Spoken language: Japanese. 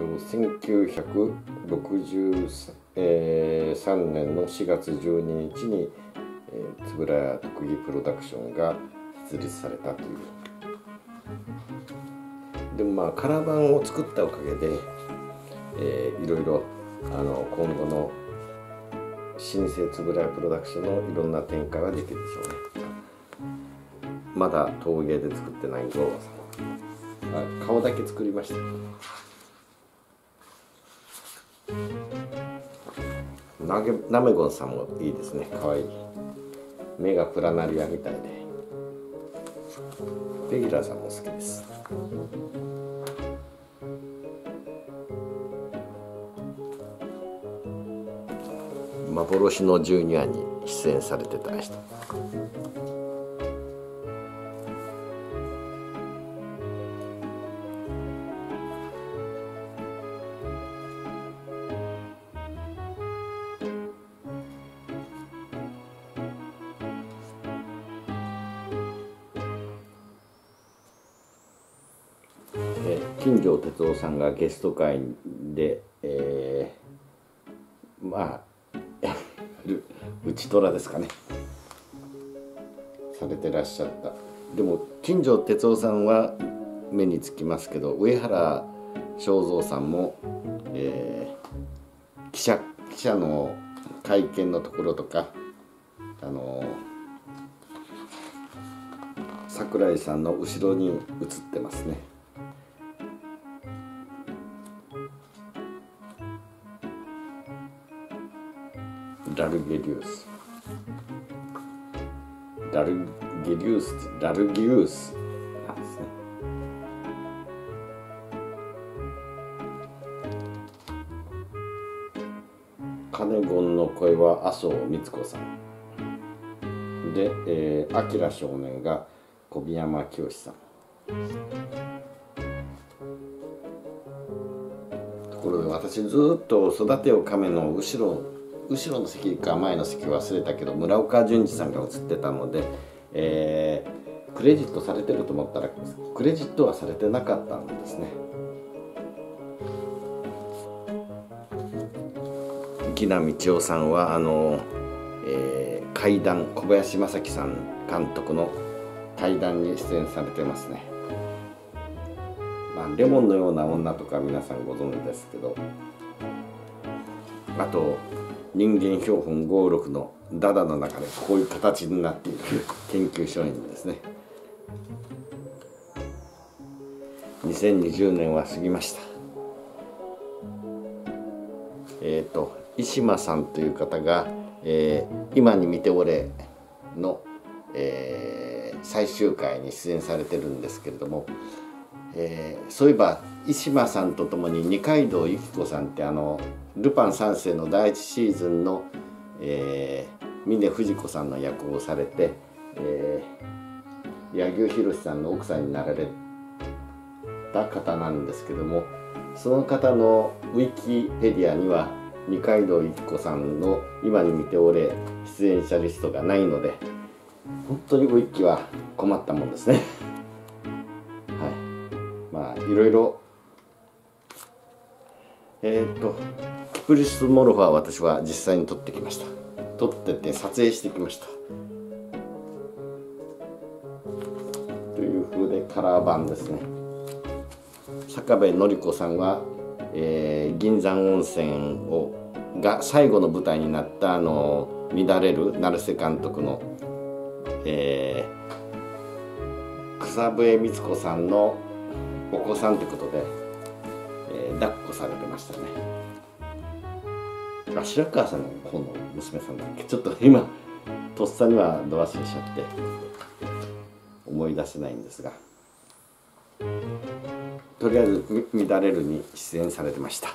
応1963年の4月12日に円谷徳義プロダクションが設立されたという。でもまあカラー版を作ったおかげで、えー、いろいろあの今後の新生円谷プロダクションのいろんな展開はできるでしょうね。まだ陶芸で作ってない五郎さん。顔だけ作りました。なげなめごんさんもいいですね。かわい。い目がプラナリアみたいで。レギラーさんも好きです。幻のジュニアに出演されてた人。金城哲夫さんがゲスト会で、えー、まあ内虎ですかねされてらっしゃったでも金城哲夫さんは目につきますけど上原正蔵さんも、えー、記者記者の会見のところとかあの桜井さんの後ろに映ってますね。ラルゲリウスラルゲリウスラルギウスなんですねカネゴンの声は麻生光子さん。で、えー、明少年が小宮山清さん。ところで私ずっと育てよ亀の後ろ後ろの席か前の席忘れたけど村岡淳二さんが映ってたので、えー、クレジットされてると思ったらクレジットはされてなかったんですね。木名道夫さんはあの、えー、怪談小林正樹さん監督の怪談に出演されてますね。まあ、レモンのような女とか皆さんご存知ですけどあと人間標本56のダダの中でこういう形になっている研究所員ですね。2020年は過ぎました。えっ、ー、と石間さんという方が「えー、今に見ておれの」えー、最終回に出演されてるんですけれども、えー、そういえば石間さんとともに二階堂由紀子さんってあのルパン三世の第一シーズンの、えー、峰不二子さんの役をされて、えー、柳生博さんの奥さんになられた方なんですけどもその方のウィキペディアには二階堂由紀子さんの「今に見ておれ」出演者リストがないので本当にウィキは困ったもんですね。い、ろいろ。えー、っとプリスモルファー私は実際に撮ってきました。撮ってて撮影してきました。という風でカラー版ですね。坂部典子さんは、えー、銀山温泉をが最後の舞台になったあの乱れる成瀬監督の、えー、草笛光子さんのお子さんということで、えー、抱っこされてましたね。あ白川さんの方の娘さんだっけ？ちょっと今とっさにはど忘れしちゃって思い出せないんですがとりあえず「乱れる」に出演されてました。